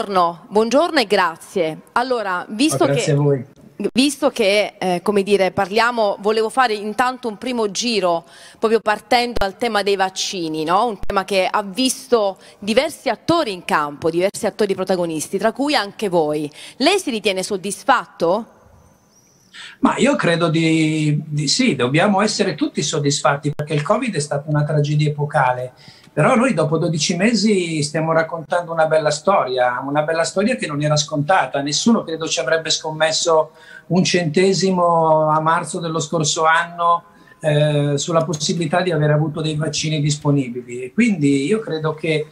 buongiorno, buongiorno e grazie. Allora, visto oh, grazie che... Visto che, eh, come dire, parliamo, volevo fare intanto un primo giro proprio partendo dal tema dei vaccini, no? un tema che ha visto diversi attori in campo, diversi attori protagonisti, tra cui anche voi. Lei si ritiene soddisfatto? Ma io credo di, di sì, dobbiamo essere tutti soddisfatti perché il Covid è stata una tragedia epocale però noi dopo 12 mesi stiamo raccontando una bella storia, una bella storia che non era scontata. Nessuno credo ci avrebbe scommesso un centesimo a marzo dello scorso anno eh, sulla possibilità di aver avuto dei vaccini disponibili. Quindi io credo che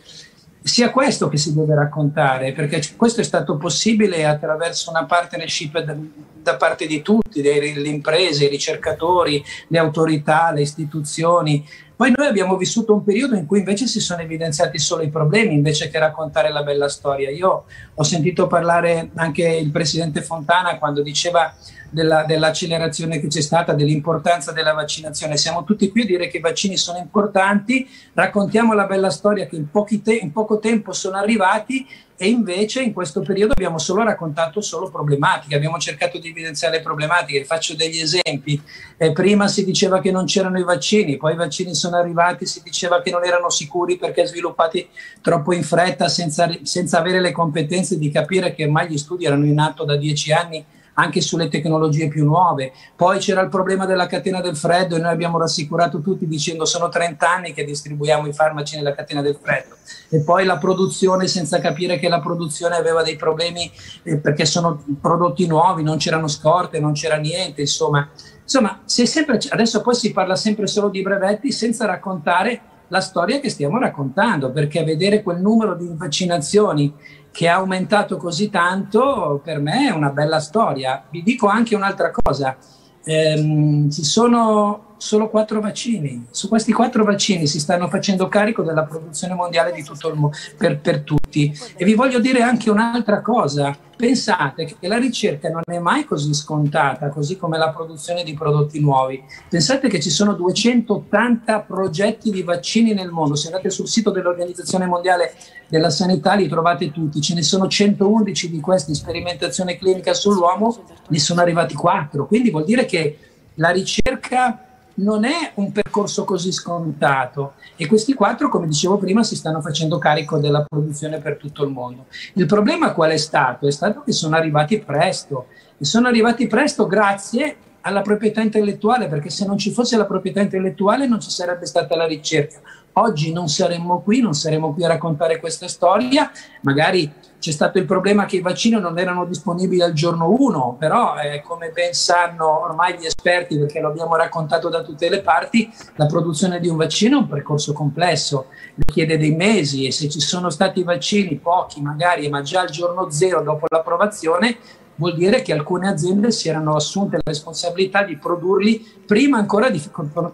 sia questo che si deve raccontare, perché questo è stato possibile attraverso una partnership da, da parte di tutti, le imprese, i ricercatori, le autorità, le istituzioni. Poi noi abbiamo vissuto un periodo in cui invece si sono evidenziati solo i problemi invece che raccontare la bella storia. Io ho sentito parlare anche il presidente Fontana quando diceva della, dell'accelerazione che c'è stata, dell'importanza della vaccinazione. Siamo tutti qui a dire che i vaccini sono importanti, raccontiamo la bella storia che in, te- in poco tempo sono arrivati e invece in questo periodo abbiamo solo raccontato solo problematiche, abbiamo cercato di evidenziare le problematiche. Faccio degli esempi. Eh, prima si diceva che non c'erano i vaccini, poi i vaccini sono arrivati, si diceva che non erano sicuri perché sviluppati troppo in fretta senza, senza avere le competenze di capire che ormai gli studi erano in atto da dieci anni anche sulle tecnologie più nuove. Poi c'era il problema della catena del freddo e noi abbiamo rassicurato tutti dicendo sono 30 anni che distribuiamo i farmaci nella catena del freddo. E poi la produzione senza capire che la produzione aveva dei problemi eh, perché sono prodotti nuovi, non c'erano scorte, non c'era niente, insomma. Insomma, sempre, adesso poi si parla sempre solo di brevetti senza raccontare la storia che stiamo raccontando, perché vedere quel numero di vaccinazioni che è aumentato così tanto, per me è una bella storia. Vi dico anche un'altra cosa, ehm, ci sono solo quattro vaccini. Su questi quattro vaccini si stanno facendo carico della produzione mondiale di tutto il mondo, per, per tutti. E vi voglio dire anche un'altra cosa. Pensate che la ricerca non è mai così scontata, così come la produzione di prodotti nuovi. Pensate che ci sono 280 progetti di vaccini nel mondo. Se andate sul sito dell'Organizzazione Mondiale della Sanità li trovate tutti. Ce ne sono 111 di questi sperimentazione clinica sull'uomo, ne sono arrivati 4. Quindi vuol dire che la ricerca non è un percorso così scontato e questi quattro, come dicevo prima, si stanno facendo carico della produzione per tutto il mondo. Il problema qual è stato? È stato che sono arrivati presto e sono arrivati presto grazie alla proprietà intellettuale, perché se non ci fosse la proprietà intellettuale non ci sarebbe stata la ricerca. Oggi non saremmo qui, non saremmo qui a raccontare questa storia, magari c'è stato il problema che i vaccini non erano disponibili al giorno 1, però eh, come ben sanno ormai gli esperti, perché lo abbiamo raccontato da tutte le parti, la produzione di un vaccino è un percorso complesso, richiede dei mesi e se ci sono stati vaccini, pochi magari, ma già al giorno 0 dopo l'approvazione, vuol dire che alcune aziende si erano assunte la responsabilità di produrli prima ancora di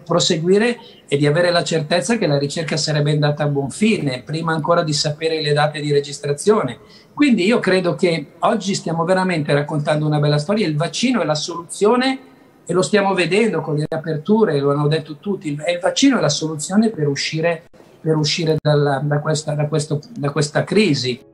proseguire e di avere la certezza che la ricerca sarebbe andata a buon fine, prima ancora di sapere le date di registrazione. Quindi io credo che oggi stiamo veramente raccontando una bella storia, il vaccino è la soluzione e lo stiamo vedendo con le riaperture, lo hanno detto tutti, il vaccino è la soluzione per uscire, per uscire dalla, da, questa, da, questo, da questa crisi.